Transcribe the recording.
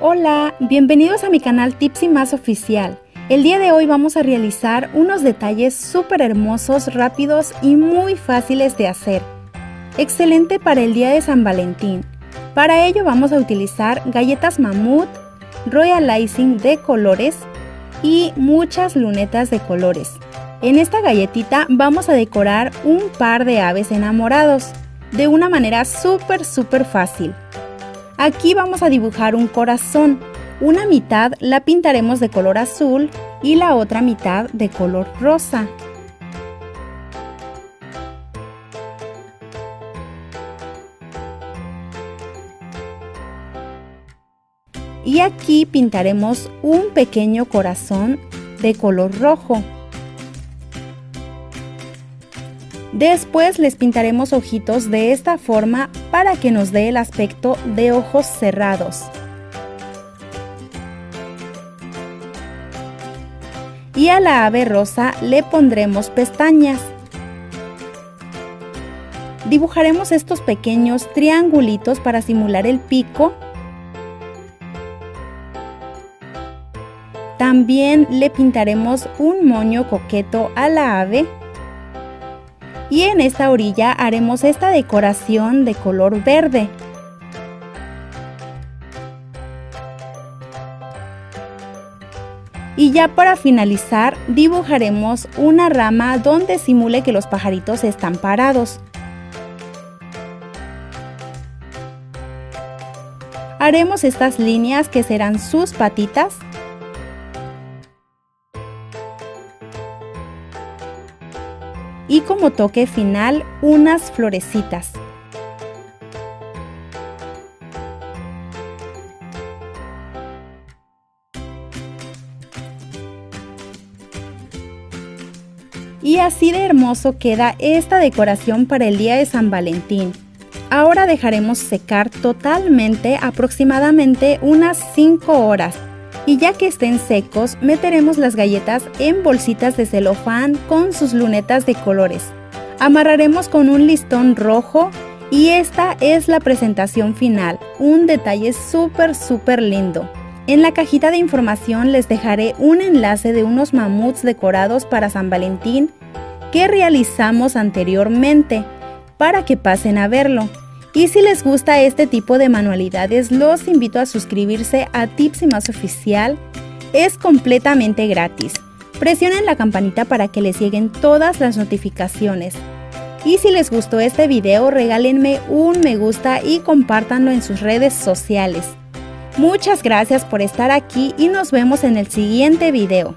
Hola, bienvenidos a mi canal Tips y Más Oficial. El día de hoy vamos a realizar unos detalles súper hermosos, rápidos y muy fáciles de hacer. Excelente para el día de San Valentín. Para ello vamos a utilizar galletas mamut, royal icing de colores y muchas lunetas de colores. En esta galletita vamos a decorar un par de aves enamorados de una manera súper súper fácil. Aquí vamos a dibujar un corazón. Una mitad la pintaremos de color azul y la otra mitad de color rosa. Y aquí pintaremos un pequeño corazón de color rojo. Después les pintaremos ojitos de esta forma para que nos dé el aspecto de ojos cerrados. Y a la ave rosa le pondremos pestañas. Dibujaremos estos pequeños triangulitos para simular el pico. También le pintaremos un moño coqueto a la ave y en esta orilla haremos esta decoración de color verde. Y ya para finalizar dibujaremos una rama donde simule que los pajaritos están parados. Haremos estas líneas que serán sus patitas y como toque final unas florecitas. Y así de hermoso queda esta decoración para el día de San Valentín. Ahora dejaremos secar totalmente aproximadamente unas 5 horas y ya que estén secos meteremos las galletas en bolsitas de celofán con sus lunetas de colores. Amarraremos con un listón rojo y esta es la presentación final, un detalle súper súper lindo. En la cajita de información les dejaré un enlace de unos mamuts decorados para San Valentín que realizamos anteriormente para que pasen a verlo. Y si les gusta este tipo de manualidades, los invito a suscribirse a Tips y Más Oficial. Es completamente gratis. Presionen la campanita para que les lleguen todas las notificaciones. Y si les gustó este video, regálenme un me gusta y compártanlo en sus redes sociales. Muchas gracias por estar aquí y nos vemos en el siguiente video.